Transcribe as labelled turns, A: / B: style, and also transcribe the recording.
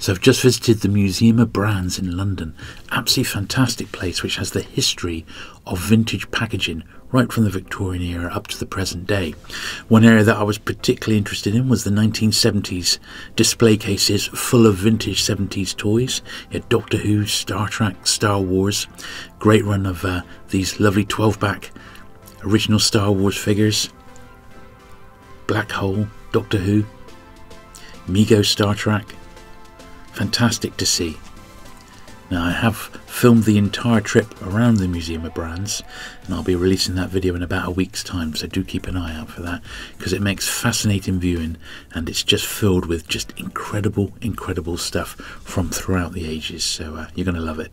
A: So I've just visited the Museum of Brands in London. Absolutely fantastic place which has the history of vintage packaging right from the Victorian era up to the present day. One area that I was particularly interested in was the 1970s display cases full of vintage 70s toys. You had Doctor Who, Star Trek, Star Wars. Great run of uh, these lovely 12 pack original Star Wars figures. Black Hole, Doctor Who, Mego Star Trek fantastic to see. Now I have filmed the entire trip around the Museum of Brands and I'll be releasing that video in about a week's time so do keep an eye out for that because it makes fascinating viewing and it's just filled with just incredible incredible stuff from throughout the ages so uh, you're going to love it.